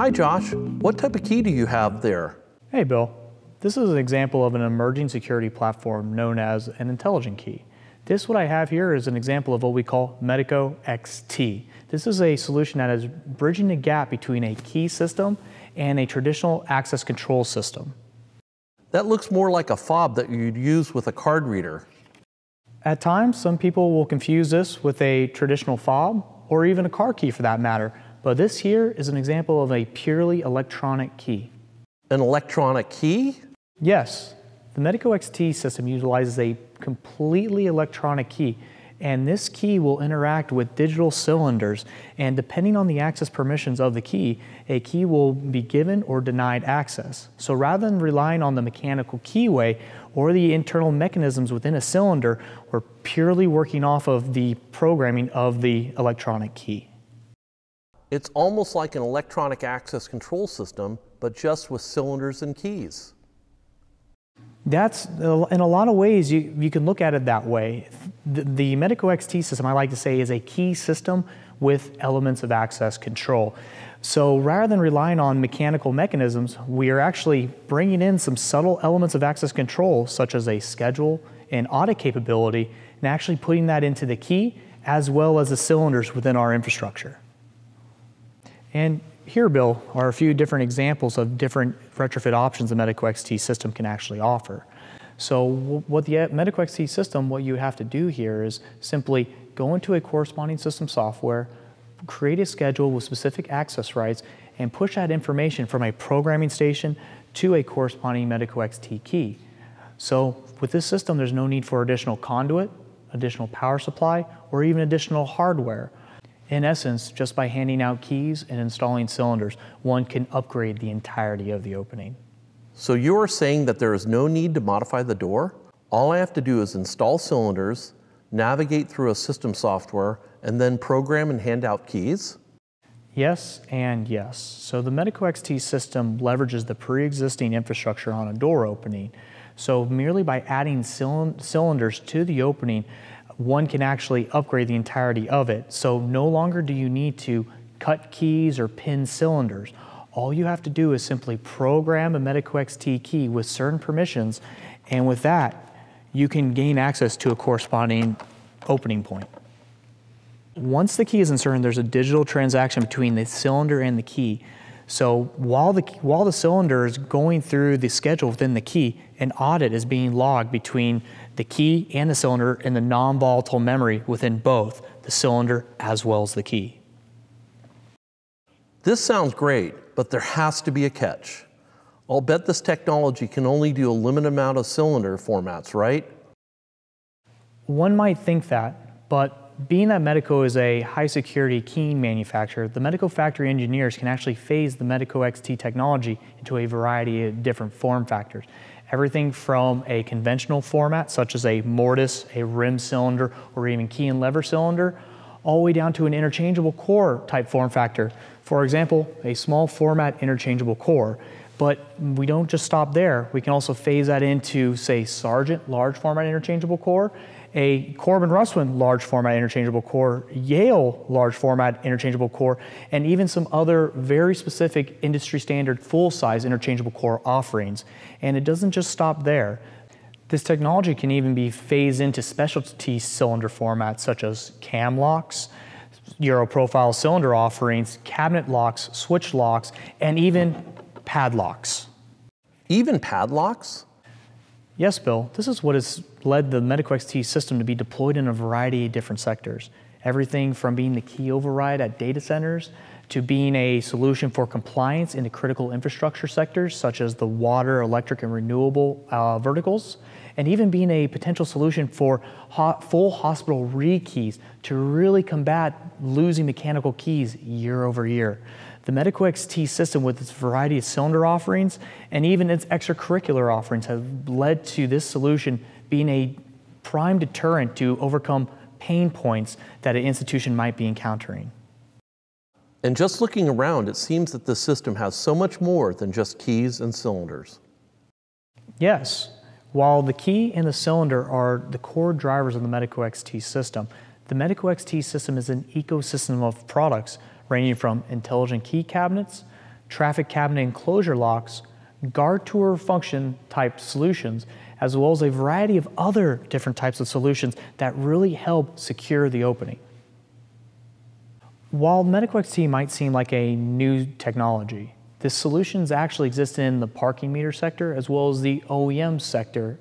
Hi, Josh. What type of key do you have there? Hey, Bill. This is an example of an emerging security platform known as an intelligent key. This, what I have here, is an example of what we call Medeco XT. This is a solution that is bridging the gap between a key system and a traditional access control system. That looks more like a fob that you'd use with a card reader. At times, some people will confuse this with a traditional fob or even a car key for that matter, but this here is an example of a purely electronic key. An electronic key? Yes, the Medeco XT system utilizes a completely electronic key and this key will interact with digital cylinders and depending on the access permissions of the key, a key will be given or denied access. So rather than relying on the mechanical keyway or the internal mechanisms within a cylinder, we're purely working off of the programming of the electronic key. It's almost like an electronic access control system, but just with cylinders and keys. That's, uh, in a lot of ways, you, you can look at it that way. The, the Medeco XT system, I like to say, is a key system with elements of access control. So rather than relying on mechanical mechanisms, we are actually bringing in some subtle elements of access control, such as a schedule and audit capability, and actually putting that into the key as well as the cylinders within our infrastructure. And here, Bill, are a few different examples of different retrofit options the Medeco XT system can actually offer. So what the uh, Medeco XT system, what you have to do here is simply go into a corresponding system software, create a schedule with specific access rights, and push that information from a programming station to a corresponding Medeco XT key. So with this system, there's no need for additional conduit, additional power supply, or even additional hardware. In essence, just by handing out keys and installing cylinders, one can upgrade the entirety of the opening. So you're saying that there is no need to modify the door? All I have to do is install cylinders, navigate through a system software, and then program and hand out keys? Yes and yes. So the Medeco XT system leverages the pre-existing infrastructure on a door opening. So merely by adding cylinders to the opening, one can actually upgrade the entirety of it. So no longer do you need to cut keys or pin cylinders. All you have to do is simply program a Medeco XT key with certain permissions, and with that, you can gain access to a corresponding opening point. Once the key is inserted, there's a digital transaction between the cylinder and the key. So while the, while the cylinder is going through the schedule within the key, an audit is being logged between the key and the cylinder and the non-volatile memory within both the cylinder as well as the key. This sounds great, but there has to be a catch. I'll bet this technology can only do a limited amount of cylinder formats, right? One might think that, but being that Medeco is a high security keying manufacturer, the Medeco factory engineers can actually phase the Medeco XT technology into a variety of different form factors everything from a conventional format, such as a mortise, a rim cylinder, or even key and lever cylinder, all the way down to an interchangeable core type form factor. For example, a small format interchangeable core. But we don't just stop there. We can also phase that into, say, Sargent large format interchangeable core, a Corbin Russwin large format interchangeable core, Yale large format interchangeable core, and even some other very specific industry standard full size interchangeable core offerings. And it doesn't just stop there. This technology can even be phased into specialty cylinder formats such as cam locks, Euro profile cylinder offerings, cabinet locks, switch locks, and even padlocks. Even padlocks? Yes, Bill. This is what has led the Medeco XT system to be deployed in a variety of different sectors. Everything from being the key override at data centers to being a solution for compliance in the critical infrastructure sectors such as the water, electric, and renewable uh, verticals, and even being a potential solution for ho full hospital rekeys to really combat losing mechanical keys year over year. The Medeco XT system with its variety of cylinder offerings and even its extracurricular offerings have led to this solution being a prime deterrent to overcome pain points that an institution might be encountering. And just looking around, it seems that the system has so much more than just keys and cylinders. Yes. While the key and the cylinder are the core drivers of the Medeco XT system, the Medeco XT system is an ecosystem of products ranging from intelligent key cabinets traffic cabinet enclosure locks, guard tour function type solutions, as well as a variety of other different types of solutions that really help secure the opening. While Medeco XT might seem like a new technology, the solutions actually exist in the parking meter sector as well as the OEM sector.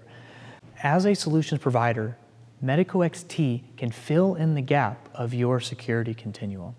As a solutions provider, Medeco XT can fill in the gap of your security continuum.